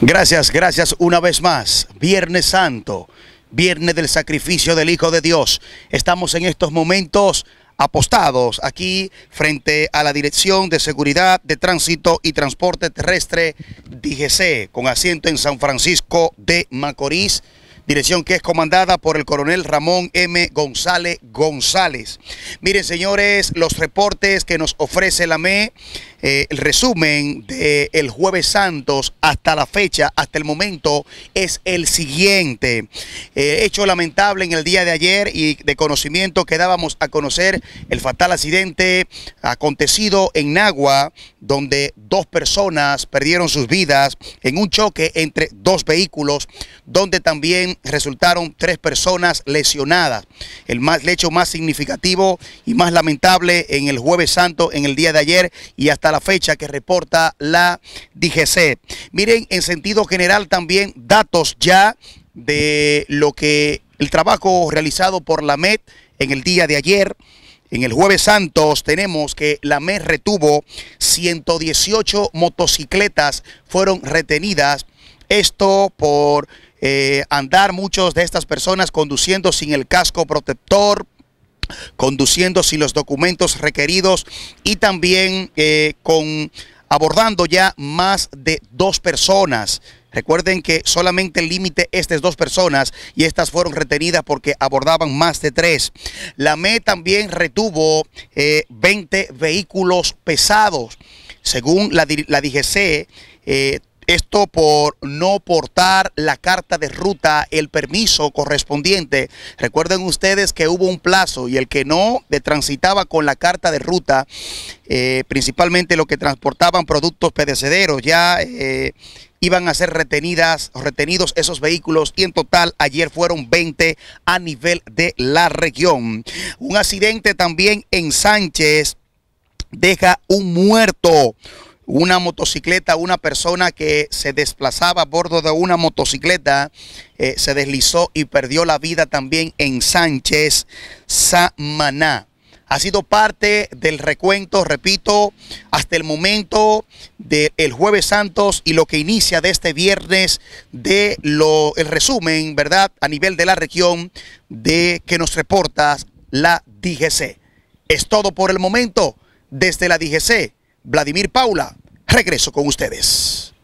Gracias, gracias una vez más. Viernes Santo, Viernes del Sacrificio del Hijo de Dios. Estamos en estos momentos apostados aquí frente a la Dirección de Seguridad de Tránsito y Transporte Terrestre DGC, con asiento en San Francisco de Macorís dirección que es comandada por el coronel Ramón M. González González. Miren, señores, los reportes que nos ofrece la ME, eh, el resumen del jueves santos hasta la fecha, hasta el momento, es el siguiente. Eh, hecho lamentable en el día de ayer y de conocimiento que dábamos a conocer el fatal accidente acontecido en Nagua, donde dos personas perdieron sus vidas en un choque entre dos vehículos, donde también resultaron tres personas lesionadas. El, más, hecho más significativo y más lamentable en el jueves santo, en el día de ayer y hasta la fecha que reporta la DGC. Miren, en sentido general también datos ya de lo que el trabajo realizado por la MED en el día de ayer. En el jueves santos tenemos que la MED retuvo 118 motocicletas fueron retenidas. Esto por eh, andar muchos de estas personas conduciendo sin el casco protector, conduciendo sin los documentos requeridos y también eh, con abordando ya más de dos personas. Recuerden que solamente el límite es de dos personas y estas fueron retenidas porque abordaban más de tres. La ME también retuvo 20 eh, vehículos pesados. Según la, la DGC, esto por no portar la carta de ruta, el permiso correspondiente. Recuerden ustedes que hubo un plazo y el que no transitaba con la carta de ruta, eh, principalmente lo que transportaban productos pedecederos, ya eh, iban a ser retenidas, retenidos esos vehículos y en total ayer fueron 20 a nivel de la región. Un accidente también en Sánchez deja un muerto una motocicleta, una persona que se desplazaba a bordo de una motocicleta, eh, se deslizó y perdió la vida también en Sánchez, Samaná. Ha sido parte del recuento, repito, hasta el momento del jueves santos y lo que inicia de este viernes de lo, el resumen, ¿verdad? A nivel de la región de que nos reporta la DGC. Es todo por el momento desde la DGC. Vladimir Paula, regreso con ustedes.